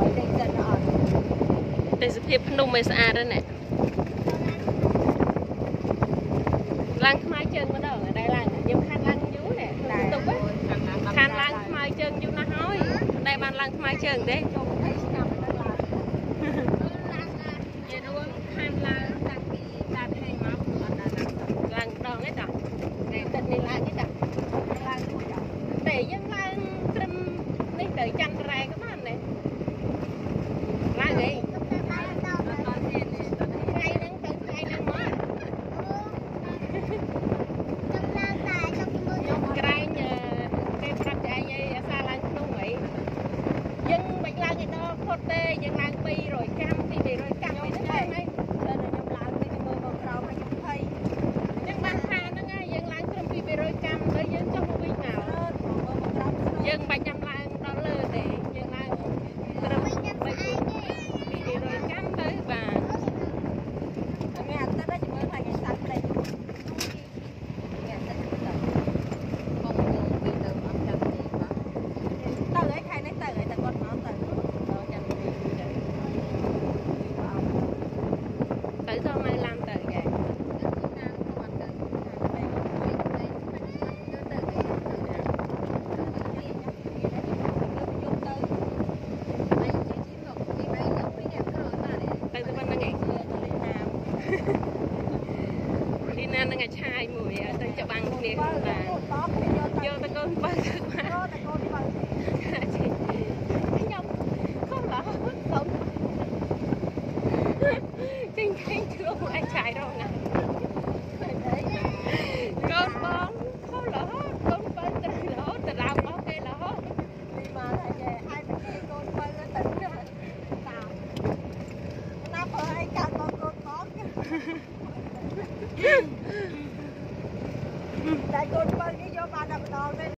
ដេកសិនអត់ទេសភាពភ្នំមិនស្អាតទេណាឡើងថ្មៃជើងម្ដងដែរឡើងយើងខានឡើងយូរណាទុកខានឡើងថ្មៃជើងយូរណាស់ហើយតែបានឡើងថ្មៃជើងទេចូល20ឆ្នាំដល់ឡើងជារួមខានឡើងតាំងពីដាត់ហេងមកអត់ដល់ឡើងដងទេតាតែទឹកនេះឡើងទេតាឡើងមួយដល់តែយើងឡើងត្រឹមនេះទៅចន្ទរ៉ែក៏បានដែរឡើងអីថ្ងៃហ្នឹងទៅថ្ងៃហ្នឹងមកខ្ញុំក្រែងអឺគេប្រាប់តែឯងអីអាសាឡើងក្នុងអី យើងមិនឡើងឯដល់ផុតទេយើងឡើង200កាំពី200កាំអីហ្នឹងហើយ ដល់ខ្ញុំឡើងទៅមើលមកក្រោមឲ្យខ្ញុំភ័យ ចឹងបានថាហ្នឹងហើយយើងឡើងត្រឹមពី200កាំទៅយើងចុះមកវិញមក អឺមើលមកក្រោមស្នូ យើងមិនបាច់ចាំឡើងដល់លើទេយើងឡើងត្រឹម3ពី200កាំទៅបាទ ថ្ងៃអាទិត្យហ្នឹងមើលថាគេសាក់ផ្លេចថ្ងៃអាទិត្យទៅបងពីទៅអត់ចាំទីមកទៅឯខែនេះទៅឯតែគាត់មកទៅដល់ចាំទីទៅ ទៅទៅមកឡាំទៅចាទៅទៅប៉ុណ្្នឹងឯងលីណា នឹងឲ្យឆាយមួយឲ្យទៅច្បាំងគ្នាខ្លួនបានយកទៅកូនបើទៅបានខ្ញុំខំឡោសុំចេញចេញជួបឲ្យឆាយរងណាកូនបងខំឡោកូនបើទៅរហូតទៅរោមកគេរហូតតែ កូនបើគេយកបានតែម្ដងទេ